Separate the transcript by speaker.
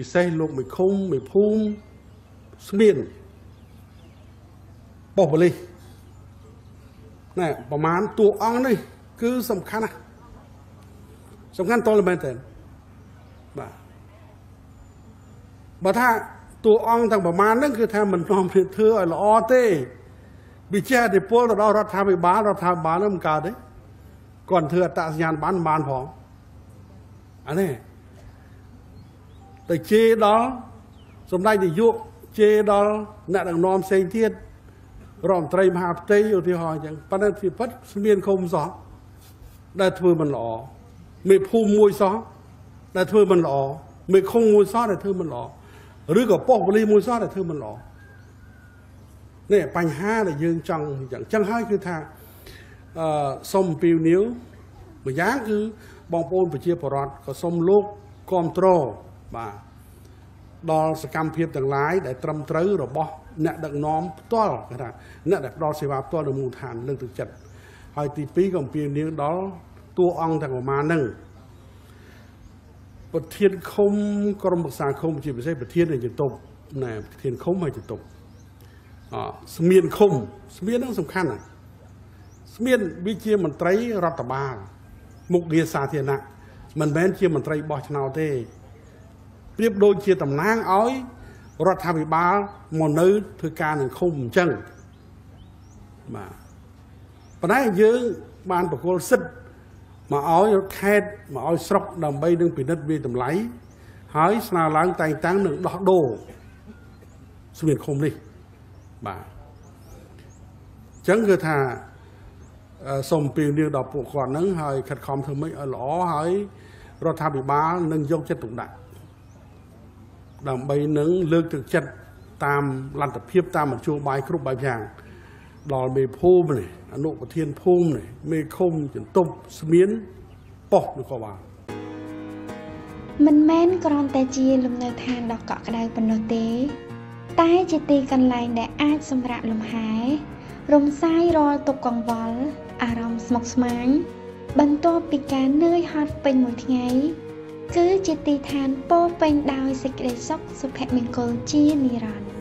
Speaker 1: ពិសេសលោកមេឃុំមេភូមិស្មៀនប៉ុស្តិ៍ប៉ូលីសណែប្រហែលតួអង្គនេះ គឺសំខាន់ណាស់សំខាន់តលមែនតើបាទបើថាតួអង្គទាំងប្រមាណហ្នឹងគឺថាមិននាំគ្នាធ្វើឲ្យល្អទេវិជាអធិពលទៅដល់រដ្ឋាភិបាលរដ្ឋាភិបាលនឹងមិនកើតទេគាត់ធ្វើអត្តសញ្ញាណបានបានផងអានេះ ទៅជេរដល់សម្ដេចនាយកជេរដល់អ្នកដឹកនាំផ្សេងទៀតរដ្ឋមន្ត្រីមហាផ្ទៃឧទាហរណ៍អញ្ចឹងប៉ុន្តែជាពិតស្មានឃុំសោះដែលធ្វើមិនល្អមេភូមិមួយសោះដែលធ្វើមិនល្អមេឃុំមួយសោះដែលធ្វើមិនល្អឬក៏ប៉ុស្តិ៍ប៉ូលីសមួយសោះដែលធ្វើមិនល្អនេះបញ្ហាដែលយើងចង់អញ្ចឹងអញ្ចឹងហើយគឺថាអឺសុំអំពីនីវម្យ៉ាងគឺបងប្អូនប្រជាពលរដ្ឋក៏សូមលោកគ្រប់គ្រង បាទដល់សកម្មភាពទាំងឡាយដែលត្រឹមត្រូវរបស់អ្នកដឹកនាំផ្ទាល់គេថាអ្នកដែលផ្ដល់សេវាផ្ទាល់នៅមូលដ្ឋានលើកទឹកចិត្តហើយទី2ក៏អំពាវនាវដល់តួអង្គទាំងប្រមាណហ្នឹងប្រធានឃុំក្រមប្រឹក្សាឃុំជាពិសេសប្រធាននៃចតុបណែប្រធានឃុំហើយចតុបអស្មានឃុំស្មានហ្នឹងសំខាន់ណាស់ស្មានវាជាមន្ត្រីរដ្ឋបាលមុខងារសាធារណៈមិនមែនជាមន្ត្រីបោះឆ្នោតទេ ប្រៀបដូចជាតំណាងឲ្យរដ្ឋាភិបាលមកនៅធ្វើការនឹងឃុំអញ្ចឹងបាទប៉ុន្តែយើងបានប្រគល់សិទ្ធិមកឲ្យខេតមកឲ្យស្រុកដើម្បីនឹងពិនិត្យវាតម្លៃហើយស្នើឡើងតែងតាំងនឹងដោះដូរស្មានឃុំនេះបាទអញ្ចឹងគឺថាសូមពីនាងដល់ពួកគាត់ហ្នឹងហើយខិតខំធ្វើម៉េចឲ្យល្អហើយរដ្ឋាភិបាលនឹងយកចិត្តទុកដាក់ ដើម្បីនឹងលើកទឹកចិត្តតាមលទ្ធភាពតាមមធ្យោបាយគ្រប់បែបយ៉ាងដល់មេភូមិនេះអនុប្រធានភូមិនេះមេឃុំចន្ទប់ស្មៀនប៉ុស្តិ៍នគរបាល
Speaker 2: មិនមែនគ្រាន់តែជាលំនៅឋានដ៏កក់ក្ដៅប៉ុណ្ណោះទេ តែជាទីកន្លែងដែលអាចសម្រាកលំហែរំសាយរាល់ទុក្ខកង្វល់អារម្មណ៍ស្មុគស្មាញបន្ទាប់ពីការនឿយហត់ពេញមួយថ្ងៃ គឺជាទីឋានពោពេញដោយសេចក្តីសុខសុភមង្គលជានិរន្តរ៍